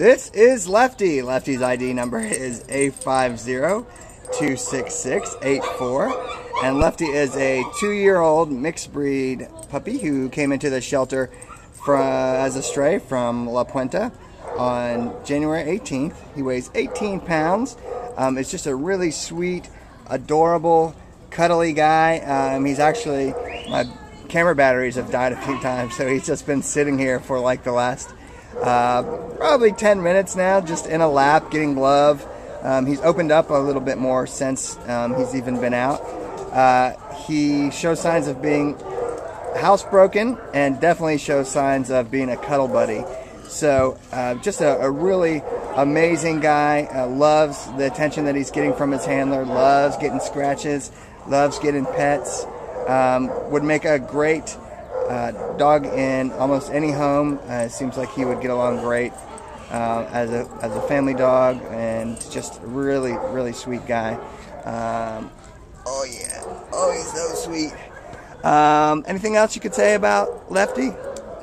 This is Lefty. Lefty's ID number is A50-26684. And Lefty is a two-year-old mixed breed puppy who came into the shelter from, as a stray from La Puente on January 18th. He weighs 18 pounds. Um, it's just a really sweet, adorable, cuddly guy. Um, he's actually, my camera batteries have died a few times, so he's just been sitting here for like the last uh, probably 10 minutes now, just in a lap, getting love. Um, he's opened up a little bit more since um, he's even been out. Uh, he shows signs of being housebroken and definitely shows signs of being a cuddle buddy. So uh, just a, a, really amazing guy. Uh, loves the attention that he's getting from his handler. Loves getting scratches. Loves getting pets. Um, would make a great uh, dog in almost any home. Uh, it seems like he would get along great uh, as a as a family dog, and just really really sweet guy. Um, oh yeah, oh he's so sweet. Um, anything else you could say about Lefty?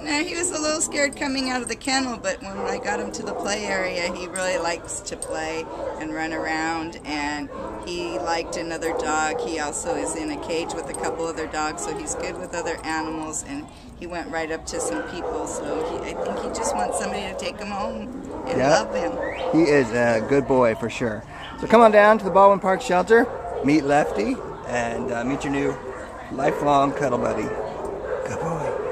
No, he was a little scared coming out of the kennel, but when I got him to the play area, he really likes to play and run around, and he liked another dog. He also is in a cage with a couple other dogs, so he's good with other animals, and he went right up to some people, so he, I think he just wants somebody to take him home and yep. love him. He is a good boy for sure. So come on down to the Baldwin Park Shelter, meet Lefty, and uh, meet your new lifelong cuddle buddy. Good boy.